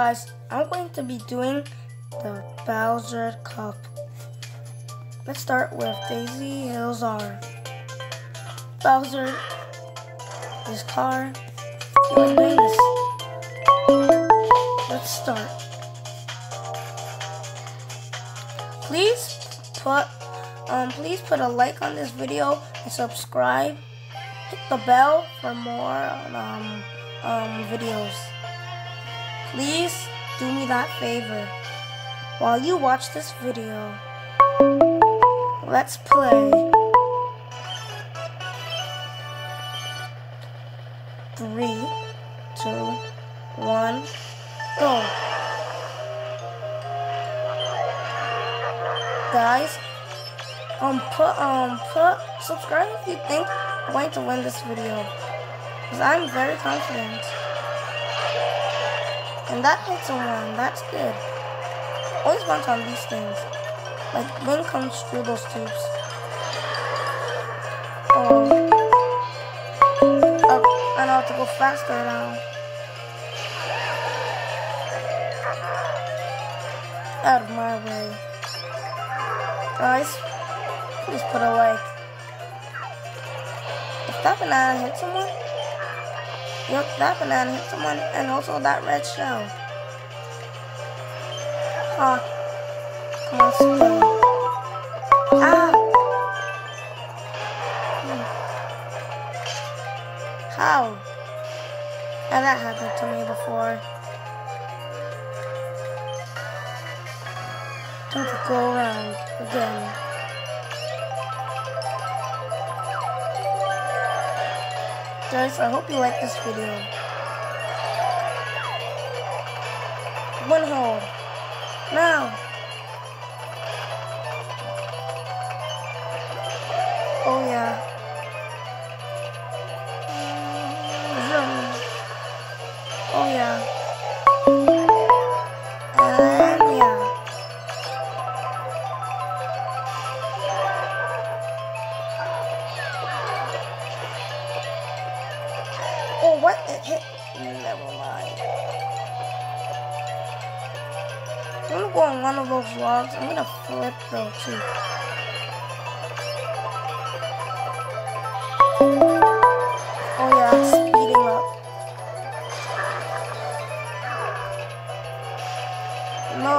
Guys, I'm going to be doing the Bowser Cup. Let's start with Daisy Hills R. Bowser, his car. Let's start. Please put um please put a like on this video and subscribe. Hit the bell for more um um videos. Please do me that favor. While you watch this video, let's play. Three, two, one, go. Guys, um, put, um, put, subscribe if you think I'm going to win this video. Because I'm very confident. And that hits a one. That's good. Always bounce on these things. Like, then comes through those tubes. Oh. Oh, I know how to go faster now. Out of my way. Guys, please put a like. If that banana hits someone, Yep, that banana hit someone, and also that red shell. Huh. Come on, spin. Ah! Hmm. How? Yeah, that happened to me before. To go around again. Guys, I hope you like this video. One hole. Now. Never mind. I'm gonna go on one of those vlogs. I'm gonna flip though, oh, too. Oh, yeah, speeding up. No.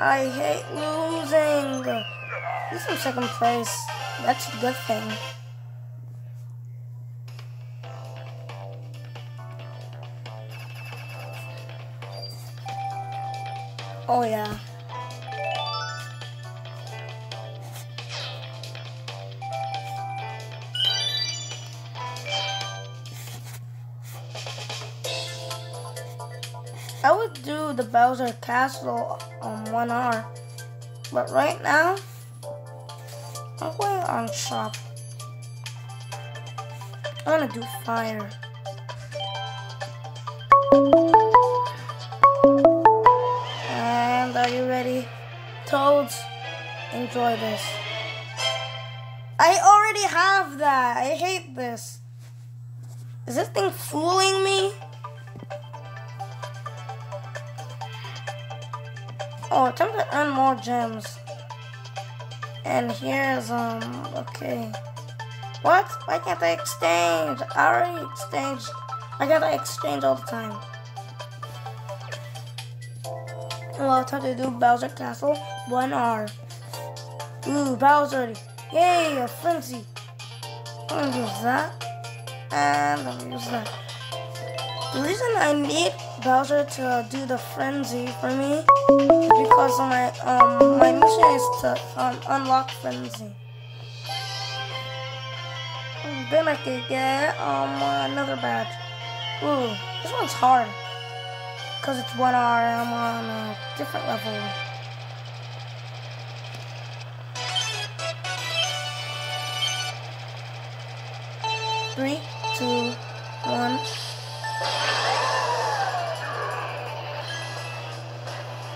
I hate losing. Least I'm second place. That's a good thing. Oh yeah. I would do the Bowser Castle on one hour, but right now I'm going on shop. I'm gonna do fire. Are you ready? Toads, enjoy this. I already have that. I hate this. Is this thing fooling me? Oh, time to earn more gems. And here's, um, okay. What? Why can't I exchange? I already exchanged. I gotta exchange all the time? Well, time to do Bowser Castle 1R. Ooh, Bowser. Yay, a frenzy. I'm gonna use that. And I'm gonna use that. The reason I need Bowser to do the frenzy for me is because my um my mission is to um, unlock frenzy. Then I can get um another badge. Ooh, this one's hard because it's one hour I'm on a different level. Three, two, one.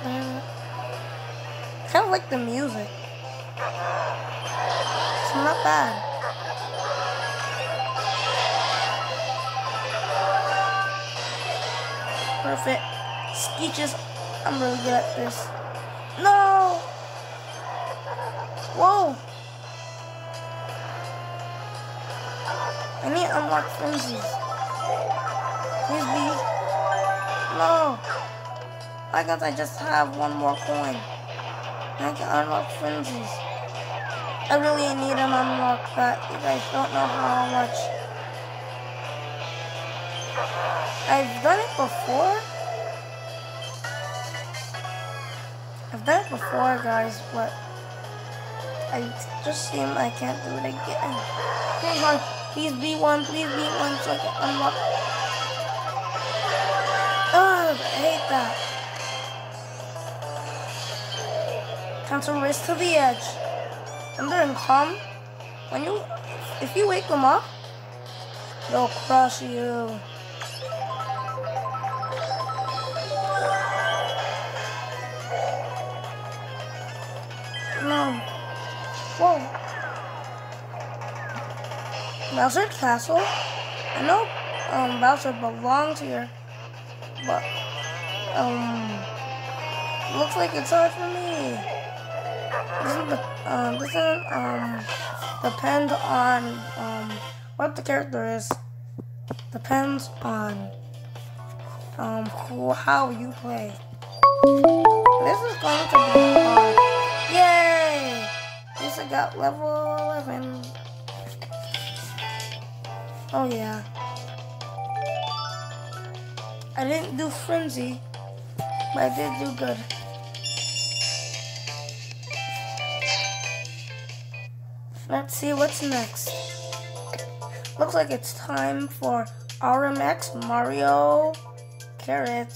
Uh, kind of like the music. It's not bad. Perfect. Skeeches. I'm really good at this. No! Whoa! I need to unlock frenzies. Please be. No! I guess I just have one more coin. I can unlock frenzies. I really need to unlock that. You guys don't know how much. I've done it before. I've done it before, guys, but I just seem I can't do it again. Come on, please be one, please be one so I can unlock. Oh, I hate that. Cancel race to the edge. And they're calm. When you, if you wake them up, they'll crush you. Bowser Castle? I know um, Bowser belongs here, but um, looks like it's hard for me. Doesn't um, um depend on um what the character is. Depends on um who, how you play. This is going to be hard. Yay! At I got level 11. Oh yeah. I didn't do Frenzy, but I did do good. Let's see what's next. Looks like it's time for RMX Mario Carrot.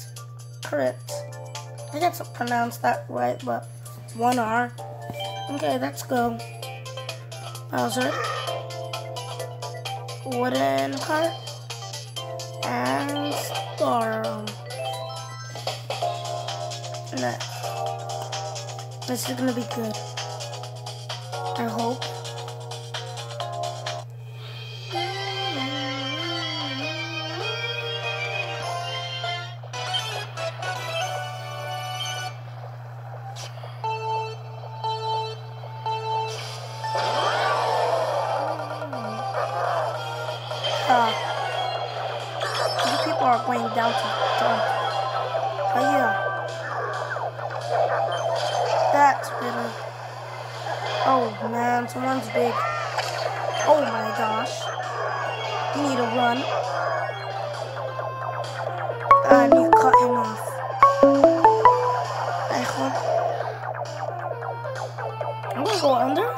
Carrot. I got to pronounce that right, but one R. Okay, let's go. Bowser. Wooden cart. And storm. Nah. This is gonna be good. I hope. Oh man, someone's big. Oh my gosh. You need to run. I need to cut him off. I hope. I'm gonna go under.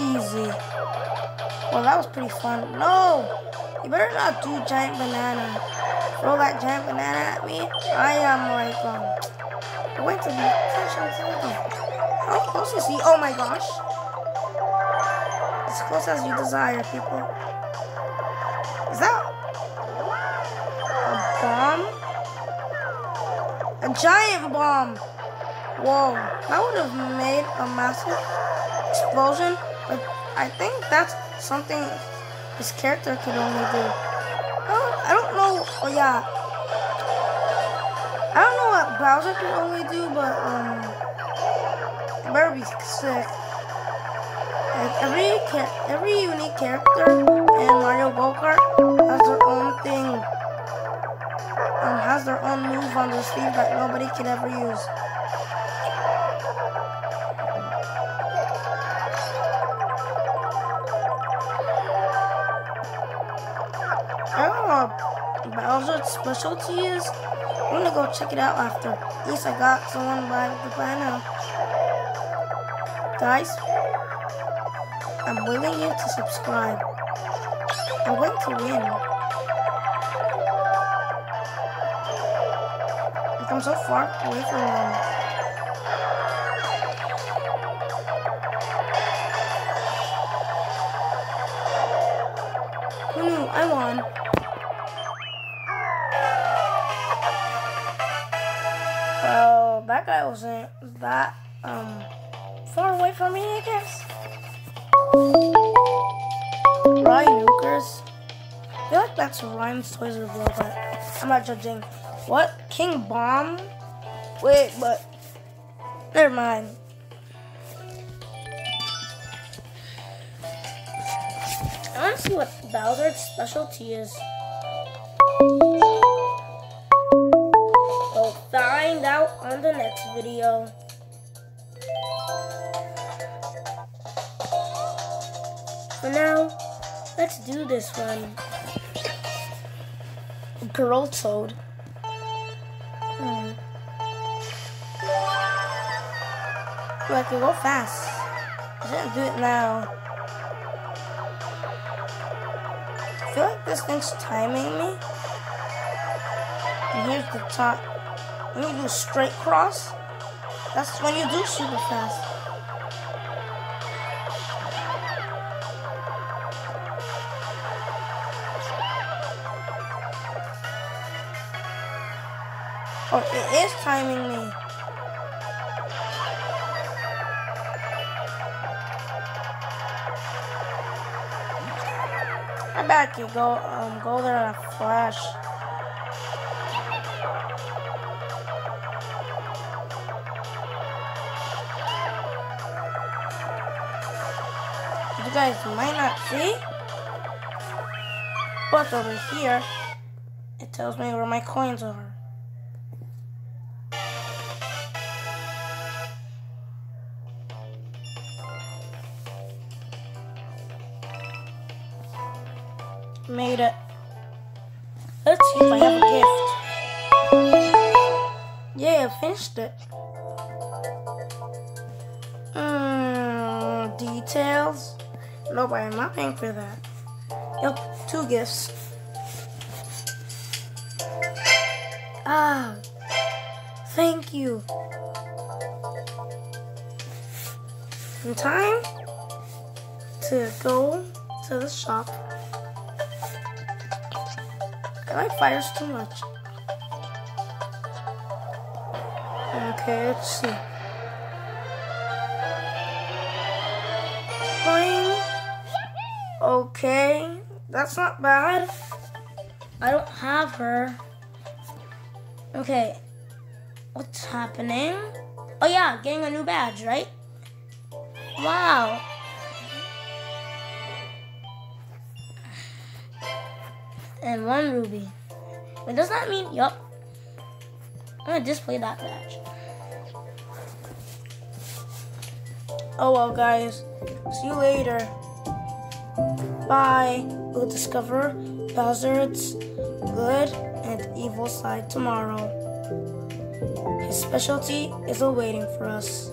Easy. That was pretty fun. No! You better not do giant banana. Throw that giant banana at me. I am like, um, going to be. How close is he? Oh my gosh. As close as you desire, people. Is that a bomb? A giant bomb. Whoa. That would have made a massive explosion. But I think that's something this character could only do. Oh, I don't know. Oh yeah. I don't know what Bowser can only do, but um, it better be sick. Like every every unique character in Mario Go Kart has their own thing. Um, has their own move on their sleeve that nobody can ever use. Bowser's specialty is. I'm gonna go check it out after. Least I got someone by the now. Guys, I'm willing you to subscribe. I'm going to win. Like I'm so far away from them. Who? I won. Wasn't that um far away from me, I guess. Ryan Lucas. I feel like that's Ryan's Toys review, but I'm not judging. What? King Bomb? Wait, but never mind. I want to see what Bowser's specialty is. On the next video. For now, let's do this one. Girl Toad. Hmm. I can go fast. I shouldn't do it now. I feel like this thing's timing me. And here's the top. When you do straight cross, that's when you do super fast. Oh, it is timing me. I bet could go um go there in a flash. Guys might not see, but over here, it tells me where my coins are. Made it. Let's see if I have a gift. Yeah, I finished it. Mm, details. Nope, I'm not paying for that. Yep, two gifts. Ah, thank you. Time to go to the shop. I like fires too much. Okay, let's see. Boing. That's not bad. I don't have her. Okay, what's happening? Oh yeah, getting a new badge, right? Wow. and one ruby. Wait, does that mean, yup. I'm gonna display that badge. Oh well, guys. See you later. Bye. We'll discover Bowser's good and evil side tomorrow. His specialty is awaiting for us.